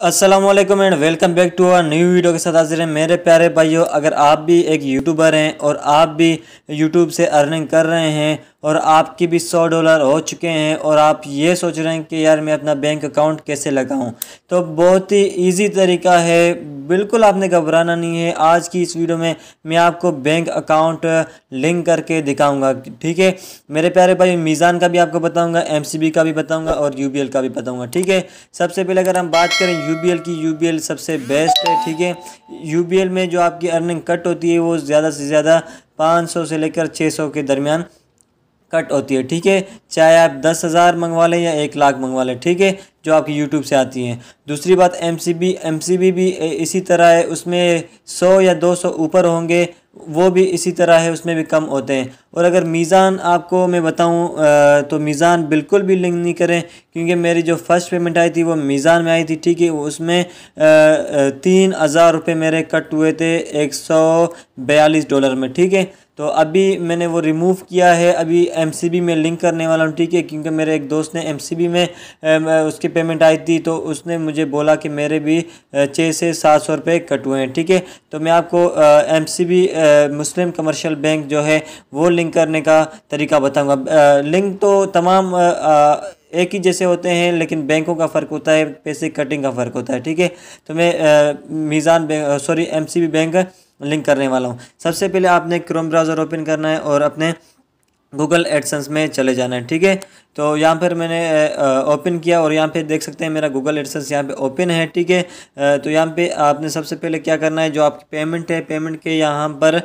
Aslam and welcome back to our new video के साथ हाजिर हैं मेरे प्यारे भाइयों, अगर आप भी एक यूट्यूबर हैं और आप भी यूट्यूब से अर्निंग कर रहे हैं और आपकी भी सौ डॉलर हो चुके हैं और आप ये सोच रहे हैं कि यार मैं अपना बैंक अकाउंट कैसे लगाऊँ? तो बहुत ही इजी तरीका है। बिल्कुल आपने घबराना नहीं है। आज की इस वीडियो में मैं आपको बैंक अकाउंट लिंक करके दिखाऊँगा, ठीक है? मेरे प्यारे भाई, मीज़ान का भी आपको बताऊँगा एमसीबी का भी बताऊँगा और यूबीएल का भी बताऊँगा, ठीक है? सबसे पहले अगर हम बात करें यूबीएल की यूबीएल सबसे बेस्ट है, ठीक है? यूबीएल में जो आपकी अर्निंग कट होती है वो ज़्यादा से ज़्यादा पाँच सौ से लेकर छः सौ के दरमियान कट होती है, ठीक है? चाहे आप दस हज़ार मंगवा लें या एक लाख मंगवा लें, ठीक है? जो आपकी यूट्यूब से आती हैं। दूसरी बात M C B M C B भी इसी तरह है, उसमें सौ या दो सौ ऊपर होंगे वो भी इसी तरह है, उसमें भी कम होते हैं। और अगर मीज़ान आपको मैं बताऊँ तो मीज़ान बिल्कुल भी लिंक नहीं करें, क्योंकि मेरी जो फ़र्स्ट पेमेंट आई थी वो मीज़ान में आई थी, ठीक है। उसमें तीन हज़ार रुपये मेरे कट हुए थे एक सौ बयालीस डॉलर में, ठीक है। तो अभी मैंने वो रिमूव किया है, अभी एमसीबी में लिंक करने वाला हूँ, ठीक है, क्योंकि मेरे एक दोस्त ने एमसीबी में उसकी पेमेंट आई थी तो उसने मुझे बोला कि मेरे भी छः से सात सौ रुपये कट हुए हैं, ठीक है। तो मैं आपको एमसीबी मुस्लिम कमर्शियल बैंक जो है, वो लिंक करने का तरीका बताऊँगा। लिंक तो तमाम एक ही जैसे होते हैं, लेकिन बैंकों का फ़र्क होता है, पैसे कटिंग का फ़र्क होता है, ठीक है? तो मैं मीज़ान सॉरी एमसीबी बैंक लिंक करने वाला हूँ। सबसे पहले आपने क्रोम ब्राउज़र ओपन करना है और अपने गूगल एडसेंस में चले जाना है, ठीक है? तो यहाँ पर मैंने ओपन किया और यहाँ पे देख सकते हैं मेरा गूगल एडसेंस यहाँ पे ओपन है, ठीक है? तो यहाँ पे आपने सबसे पहले क्या करना है, जो आपकी पेमेंट है पेमेंट के यहाँ पर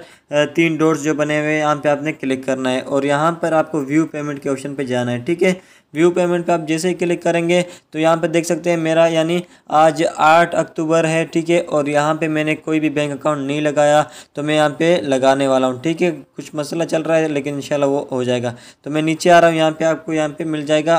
तीन डोर्स जो बने हुए हैं, यहाँ पे आपने क्लिक करना है और यहाँ पर आपको व्यू पेमेंट के ऑप्शन पर जाना है, ठीक है? व्यू पेमेंट पे आप जैसे ही क्लिक करेंगे तो यहाँ पे देख सकते हैं मेरा यानी आज आठ अक्टूबर है, ठीक है? और यहाँ पे मैंने कोई भी बैंक अकाउंट नहीं लगाया तो मैं यहाँ पे लगाने वाला हूँ, ठीक है? कुछ मसला चल रहा है, लेकिन इंशाल्लाह वो हो जाएगा। तो मैं नीचे आ रहा हूँ, यहाँ पे आपको यहाँ पे मिल जाएगा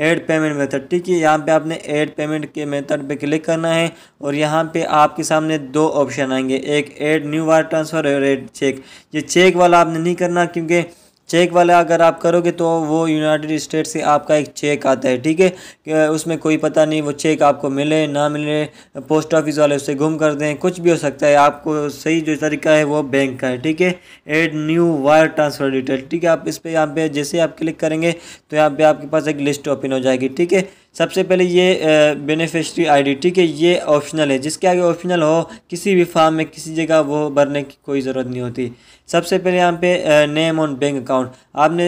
एड पेमेंट मेथड ठीक है? यहाँ पे आपने एड पेमेंट के मेथड पे क्लिक करना है, और यहाँ पे आपके सामने दो ऑप्शन आएँगे। एक एड न्यू वायर ट्रांसफ़र और एड चेक ये चेक वाला आपने नहीं करना, क्योंकि चेक वाला अगर आप करोगे तो वो यूनाइटेड स्टेट से आपका एक चेक आता है, ठीक है? उसमें कोई पता नहीं, वो चेक आपको मिले, ना मिले, पोस्ट ऑफ़िस वाले उससे गुम कर दें, कुछ भी हो सकता है, आपको सही जो तरीका है वो बैंक का है, ठीक है? Add new wire transfer detail, ठीक है? आप इस पर यहाँ पे जैसे आप क्लिक करेंगे तो यहाँ पे आपके पास एक लिस्ट ओपन हो जाएगी, ठीक है? सबसे पहले ये बेनिफिशरी आईडी ठीक है ये ऑप्शनल है। जिसके आगे ऑप्शनल हो, किसी भी फार्म में, किसी जगह वो भरने की कोई ज़रूरत नहीं होती। सबसे पहले यहाँ पे नेम ऑन बैंक अकाउंट आपने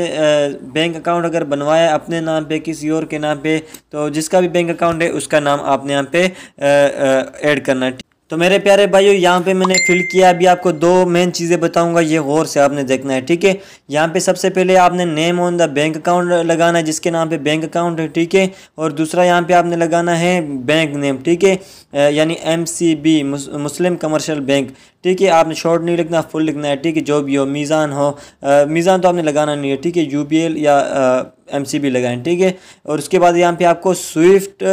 बैंक अकाउंट अगर बनवाया अपने नाम पे, किसी और के नाम पे तो जिसका भी बैंक अकाउंट है, उसका नाम आपने यहाँ पे ऐड करना है। तो मेरे प्यारे भाइयों, यहाँ पे मैंने फिल किया। अभी आपको दो मेन चीज़ें बताऊँगा, ये गौर से आपने देखना है, ठीक है? यहाँ पे सबसे पहले आपने name on the bank account लगाना है, जिसके नाम पे बैंक अकाउंट है, ठीक है? और दूसरा यहाँ पे आपने लगाना है बैंक नेम ठीक है? यानी M C B Muslim Commercial Bank ठीक है? आपने शॉर्ट नहीं लिखना फुल लिखना है, ठीक है? जो भी हो, मीज़ान हो मीज़ान तो आपने लगाना नहीं है, ठीक है? यू या एम सी बी ठीक है? और उसके बाद यहाँ पे आपको स्विफ्ट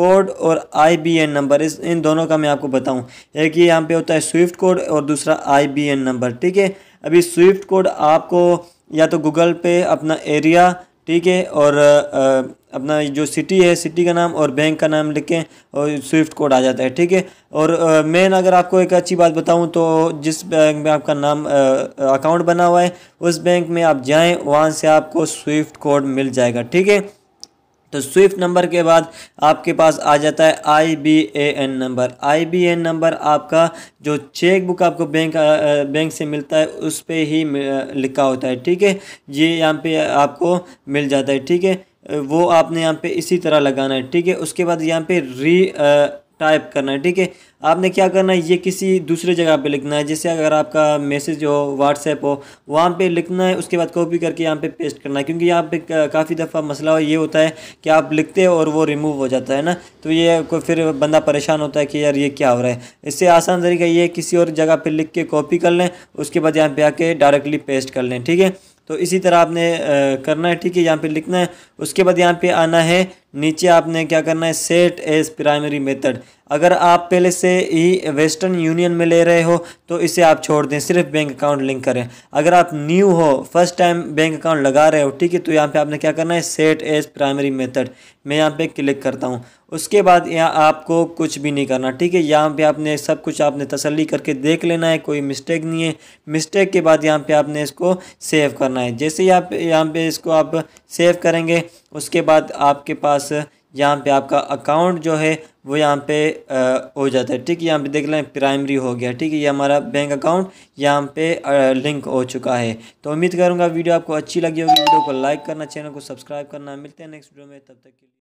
कोड और आई बी एन नंबर इस इन दोनों का मैं आपको बताऊँ। एक ये यहाँ पे होता है स्विफ्ट कोड और दूसरा आई बी एन नंबर ठीक है? अभी स्विफ्ट कोड आपको या तो गूगल पे अपना एरिया ठीक है? और आ, अपना जो सिटी है सिटी का नाम और बैंक का नाम लिखें और स्विफ्ट कोड आ जाता है ठीक है? और मेन अगर आपको एक अच्छी बात बताऊँ तो जिस बैंक में आपका नाम अकाउंट बना हुआ है उस बैंक में आप जाएँ वहाँ से आपको स्विफ्ट कोड मिल जाएगा ठीक है? तो स्विफ्ट नंबर के बाद आपके पास आ जाता है I B A N number I B N number आपका जो चेक बुक आपको बैंक बैंक से मिलता है, उस पर ही लिखा होता है, ठीक है? ये यहाँ पे आपको मिल जाता है, ठीक है? वो आपने यहाँ पे इसी तरह लगाना है, ठीक है? उसके बाद यहाँ पे री टाइप करना है, ठीक है? आपने क्या करना है, ये किसी दूसरे जगह पे लिखना है, जैसे अगर आपका मैसेज हो व्हाट्सएप हो, वहाँ पे लिखना है, उसके बाद कॉपी करके यहाँ पे पेस्ट करना है, क्योंकि यहाँ पे काफ़ी दफ़ा मसला ये होता है कि आप लिखते हो और वो रिमूव हो जाता है ना? तो ये कोई फिर बंदा परेशान होता है कि यार ये क्या हो रहा है। इससे आसान तरीका ये किसी और जगह पर लिख के कॉपी कर लें, उसके बाद यहाँ पर आके डायरेक्टली पेस्ट कर लें, ठीक है? तो इसी तरह आपने करना है, ठीक है? यहाँ पे लिखना है, उसके बाद यहाँ पे आना है नीचे आपने क्या करना है? सेट एज प्राइमरी मेथड अगर आप पहले से ही वेस्टर्न यूनियन में ले रहे हो तो इसे आप छोड़ दें। सिर्फ़ बैंक अकाउंट लिंक करें। अगर आप न्यू हो फ़र्स्ट टाइम बैंक अकाउंट लगा रहे हो, ठीक है तो यहाँ पे आपने क्या करना है? सेट एज प्राइमरी मेथड मैं यहाँ पे क्लिक करता हूँ। उसके बाद यहाँ आपको कुछ भी नहीं करना, ठीक है? यहाँ पे आपने सब कुछ आपने तसली करके देख लेना है, कोई मिस्टेक नहीं है। मिस्टेक के बाद यहाँ पे आपने इसको सेव करना है। जैसे ही आप यहाँ पे इसको आप सेव करेंगे, उसके बाद आपके पास यहाँ पे आपका अकाउंट जो है वो यहाँ पे आ, हो जाता है। ठीक है यहाँ पे देख लें प्राइमरी हो गया। ठीक है ये हमारा बैंक अकाउंट यहाँ पे आ, लिंक हो चुका है। तो उम्मीद करूँगा वीडियो आपको अच्छी लगी होगी। वीडियो को लाइक करना चैनल को सब्सक्राइब करना। मिलते हैं नेक्स्ट वीडियो में। तब तक के लिए।